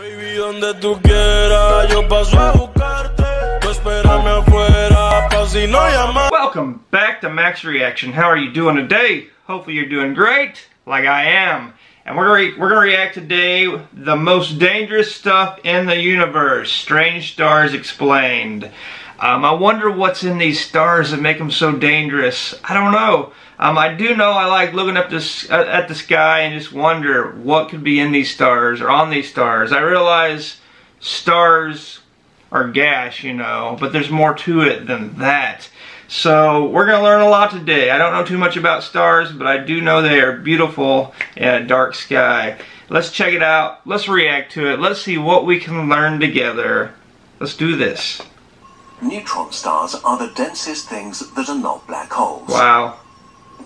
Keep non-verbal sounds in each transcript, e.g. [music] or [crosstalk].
Baby, donde tú quieras, yo paso a buscarte. Tú espérame afuera, pa' si no llamas. Welcome back to Max Reaction. How are you doing today? Hopefully you're doing great, like I am. And we're gonna, we're gonna react today the most dangerous stuff in the universe. Strange Stars Explained. Um, I wonder what's in these stars that make them so dangerous. I don't know. Um, I do know I like looking up this uh, at the sky and just wonder what could be in these stars or on these stars. I realize stars are gas, you know, but there's more to it than that. So we're going to learn a lot today. I don't know too much about stars, but I do know they are beautiful in a dark sky. Let's check it out. Let's react to it. Let's see what we can learn together. Let's do this. Neutron stars are the densest things that are not black holes. Wow.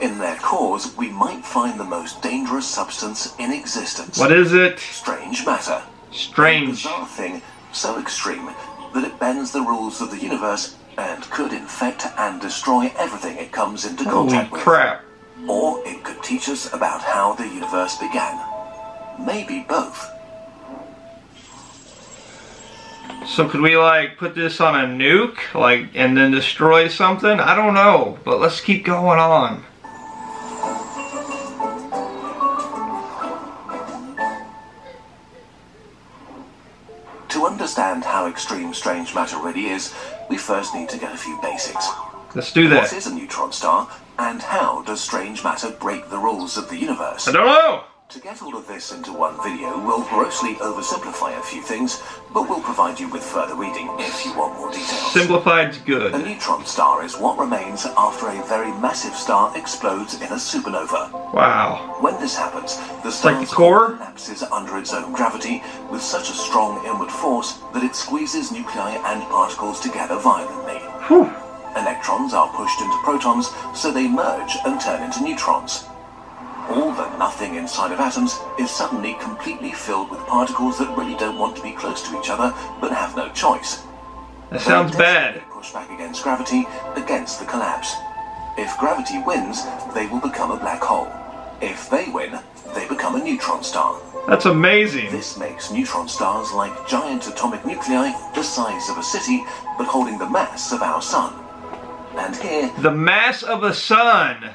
In their cores, we might find the most dangerous substance in existence. What is it? Strange matter. A Strange. bizarre thing so extreme that it bends the rules of the universe and could infect and destroy everything it comes into Holy contact with. crap. Or it could teach us about how the universe began. Maybe both. So could we like put this on a nuke, like, and then destroy something? I don't know, but let's keep going on. To understand how extreme strange matter really is, we first need to get a few basics. Let's do What that. is a neutron star, and how does strange matter break the rules of the universe? I don't know. To get all of this into one video, we'll grossly oversimplify a few things, but we'll provide you with further reading if you want more details. Simplified's good. A neutron star is what remains after a very massive star explodes in a supernova. Wow. When this happens, the like the star's core? collapses under its own gravity with such a strong inward force that it squeezes nuclei and particles together violently. Whew. Electrons are pushed into protons, so they merge and turn into neutrons. All the nothing inside of atoms is suddenly completely filled with particles that really don't want to be close to each other, but have no choice. That sounds They bad. Push back against gravity, against the collapse. If gravity wins, they will become a black hole. If they win, they become a neutron star. That's amazing. This makes neutron stars like giant atomic nuclei the size of a city, but holding the mass of our sun. And here, The mass of the sun,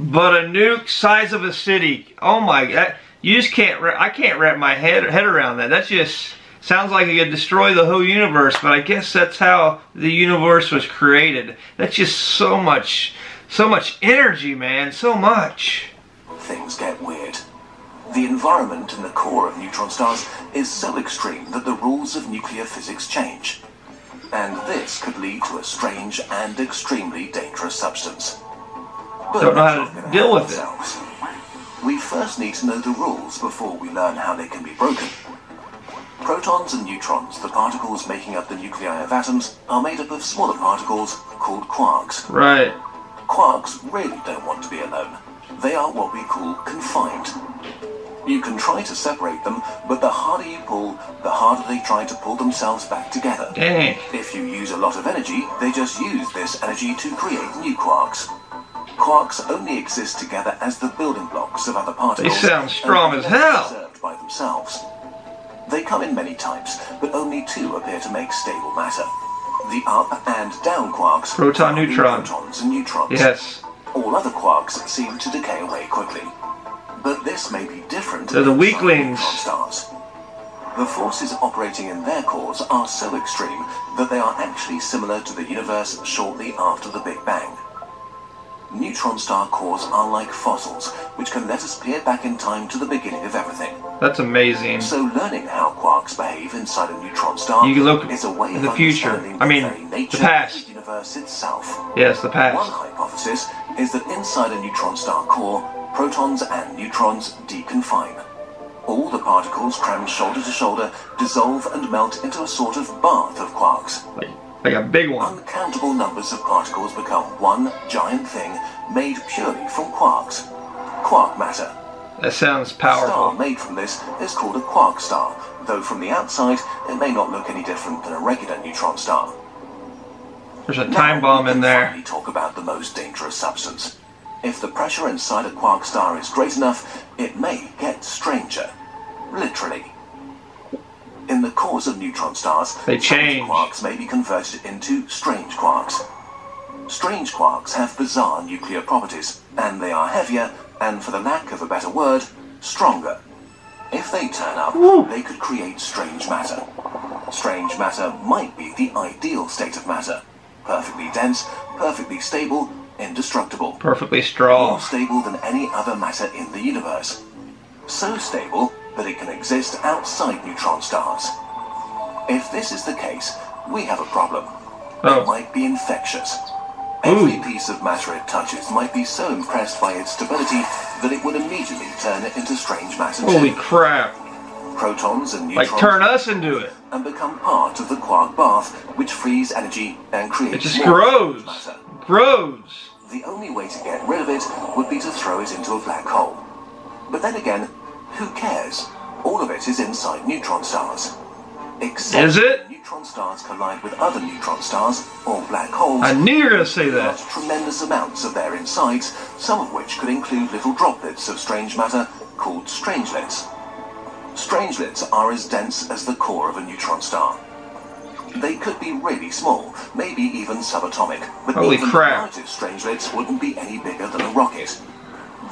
but a nuke size of a city. Oh my god! You just can't. I can't wrap my head head around that. That just sounds like it could destroy the whole universe. But I guess that's how the universe was created. That's just so much, so much energy, man. So much. things get weird. The environment in the core of neutron stars is so extreme that the rules of nuclear physics change. And this could lead to a strange and extremely dangerous substance. Don't know how to uh, deal with it. We first need to know the rules before we learn how they can be broken. Protons and neutrons, the particles making up the nuclei of atoms, are made up of smaller particles called quarks. Right. Quarks really don't want to be alone. They are what we call confined. You can try to separate them, but the harder you pull, the harder they try to pull themselves back together. Dang. If you use a lot of energy, they just use this energy to create new quarks. Quarks only exist together as the building blocks of other particles. They sound strong as hell. Observed by themselves. They come in many types, but only two appear to make stable matter. The up and down quarks. Proton, neutron. Protons and neutrons. Yes. All other quarks seem to decay away quickly. But this may be different They're the weaklings. stars. The forces operating in their cores are so extreme that they are actually similar to the universe shortly after the Big Bang. Neutron star cores are like fossils, which can let us peer back in time to the beginning of everything. That's amazing. So learning how quarks behave inside a neutron star You look is a way in of the future. I mean, the very the nature past. of the universe itself. Yes, the past. One hypothesis is that inside a neutron star core, protons and neutrons deconfine. All the particles crammed shoulder to shoulder dissolve and melt into a sort of bath of quarks. Like, like a big one. Uncountable numbers of particles become one giant thing made purely from quarks. Quark matter. That sounds powerful. A star made from this is called a quark star, though from the outside it may not look any different than a regular neutron star. There's a time bomb in there. finally talk about the most dangerous substance. If the pressure inside a quark star is great enough, it may get stranger. Literally. In the cores of neutron stars, They change. quarks may be converted into strange quarks. Strange quarks have bizarre nuclear properties, and they are heavier, and for the lack of a better word, stronger. If they turn up, they could create strange matter. Strange matter might be the ideal state of matter. Perfectly dense, perfectly stable, indestructible. Perfectly strong. More stable than any other matter in the universe. So stable that it can exist outside neutron stars. If this is the case, we have a problem. Oh. It might be infectious. Every Ooh. piece of matter it touches might be so impressed by its stability that it would immediately turn it into strange matter Holy too. crap. Protons and neutrons. Like turn us into it. and become part of the quark bath, which frees energy and creates It just grows. matter. Grows. The only way to get rid of it would be to throw it into a black hole. But then again, who cares? All of it is inside neutron stars. Except Is it? neutron stars collide with other neutron stars or black holes. I knew you were gonna say there are that. tremendous amounts of their insides, some of which could include little droplets of strange matter called strangelets. Strangelets are as dense as the core of a neutron star. They could be really small, maybe even subatomic, but Holy even crap. the largest strangelets wouldn't be any bigger than a rocket.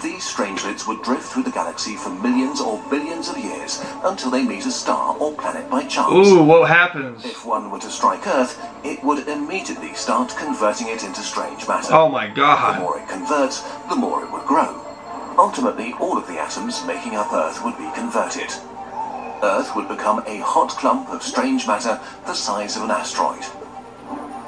These strangelets would drift through the galaxy for millions or billions of years until they meet a star or planet by chance. Ooh, what happens? If one were to strike Earth, it would immediately start converting it into strange matter. Oh my god. The more it converts, the more it would grow. Ultimately, all of the atoms making up Earth would be converted. Earth would become a hot clump of strange matter the size of an asteroid.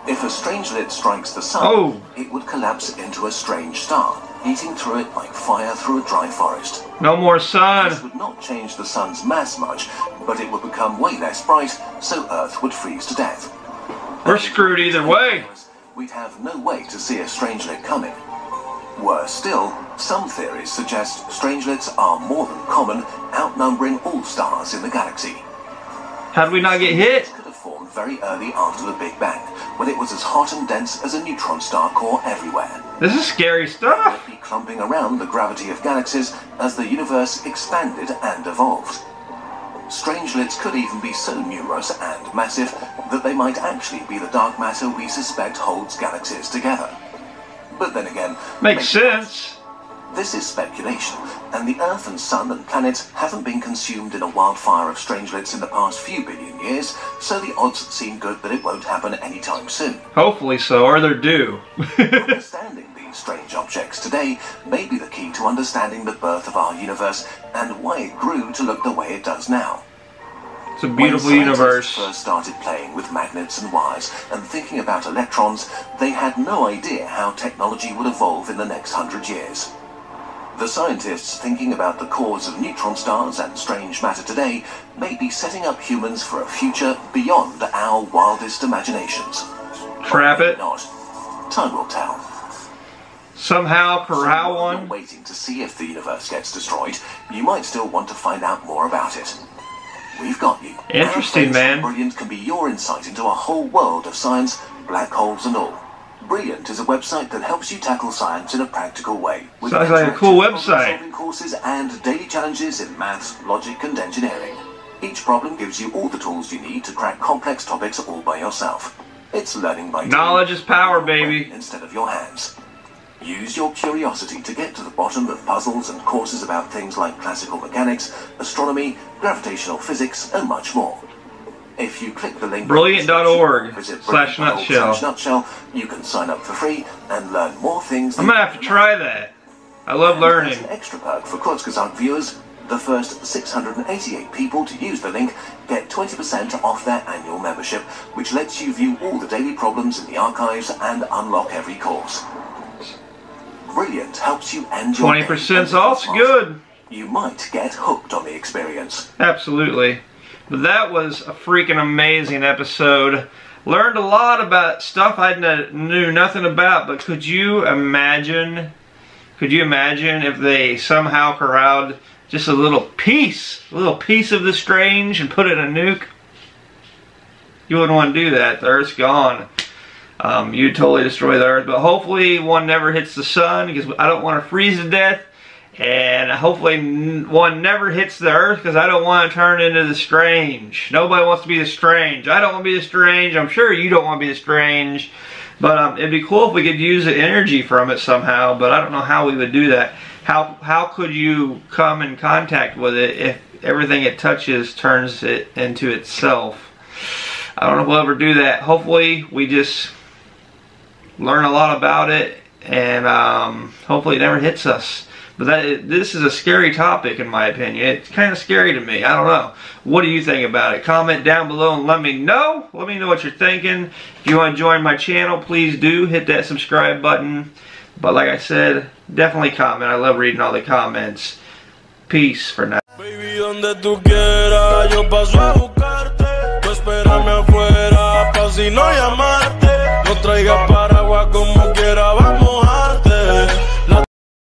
If a strangelet strikes the sun, Oh. it would collapse into a strange star, eating through it like fire through a dry forest. No more sun! This would not change the sun's mass much, but it would become way less bright, so Earth would freeze to death. We're screwed either way. We'd have no way to see a strangelet coming. Worse still, some theories suggest strangelets are more than common, outnumbering all stars in the galaxy. How did we not get hit? It could have formed very early after the Big Bang, when it was as hot and dense as a neutron star core everywhere. This is scary stuff. Be clumping around the gravity of galaxies as the universe expanded and evolved. Strangelets could even be so numerous and massive that they might actually be the dark matter we suspect holds galaxies together. But then again, Makes not. sense. This is speculation, and the Earth and Sun and planets haven't been consumed in a wildfire of strangelets in the past few billion years, so the odds seem good that it won't happen anytime soon. Hopefully so, or they're due. [laughs] Understanding these strange objects today may be the key to understanding the birth of our universe and why it grew to look the way it does now. It's a When beautiful scientists universe. first started playing with magnets and wires and thinking about electrons, they had no idea how technology would evolve in the next hundred years. The scientists thinking about the cause of neutron stars and strange matter today may be setting up humans for a future beyond our wildest imaginations. Trap it. Not. Time will tell. Somehow corral one. Waiting to see if the universe gets destroyed, you might still want to find out more about it. We've got you. Interesting, man. Brilliant can be your insight into a whole world of science, black holes and all. Brilliant is a website that helps you tackle science in a practical way. with Sounds like a cool website. courses and daily challenges in maths, logic, and engineering. Each problem gives you all the tools you need to crack complex topics all by yourself. It's learning by. Knowledge is power, baby. Instead of your hands. Use your curiosity to get to the bottom of puzzles and courses about things like classical mechanics, astronomy, gravitational physics, and much more. If you click the link brilliant.org slash nutshell. nutshell, you can sign up for free and learn more things. I'm gonna have to try that. I love and learning. An extra perk for Kurzgesagt viewers, the first 688 people to use the link get 20% off their annual membership, which lets you view all the daily problems in the archives and unlock every course. Brilliant helps you end your 20% a off's good. You might get hooked on the experience. Absolutely. But that was a freaking amazing episode. Learned a lot about stuff I knew nothing about, but could you imagine? Could you imagine if they somehow corralled just a little piece, a little piece of the strange and put it in a nuke? You wouldn't want to do that. The Earth's gone. Um, you'd totally destroy the Earth. But hopefully one never hits the sun because I don't want to freeze to death. And hopefully one never hits the earth because I don't want to turn into the strange. Nobody wants to be the strange. I don't want to be the strange. I'm sure you don't want to be the strange. But um, it'd be cool if we could use the energy from it somehow, but I don't know how we would do that. How, how could you come in contact with it if everything it touches turns it into itself? I don't know if we'll ever do that. Hopefully we just learn a lot about it and um, hopefully it never hits us. But that, this is a scary topic in my opinion. It's kind of scary to me. I don't know. What do you think about it? Comment down below and let me know. Let me know what you're thinking. If you want to join my channel, please do. Hit that subscribe button. But like I said, definitely comment. I love reading all the comments. Peace for now. Baby, donde tú quieras, yo paso a buscarte. Tú espérame afuera, pa' si no llamarte. No traigas